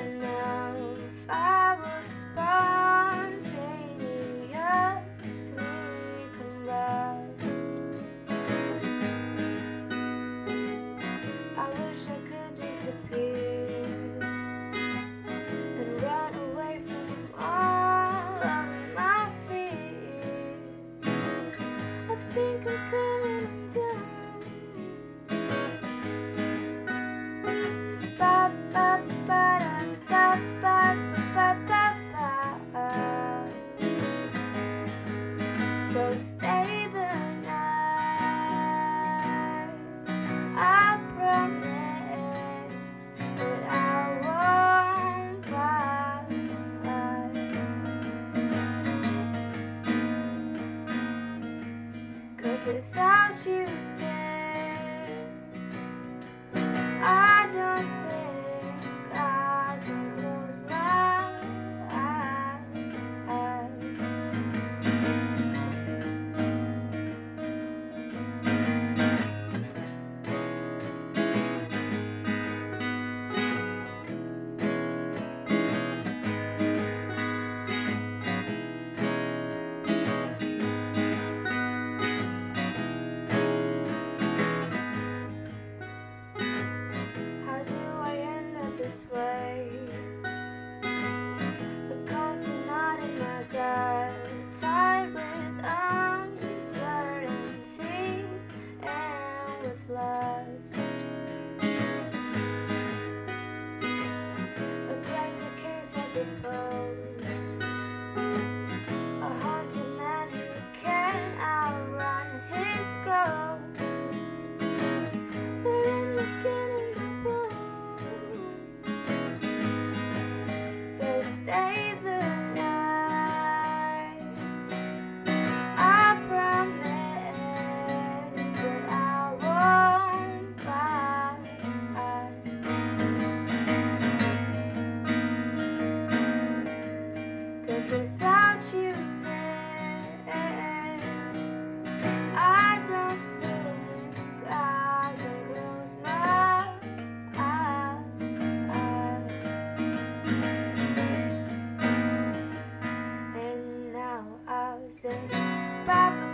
and Bye.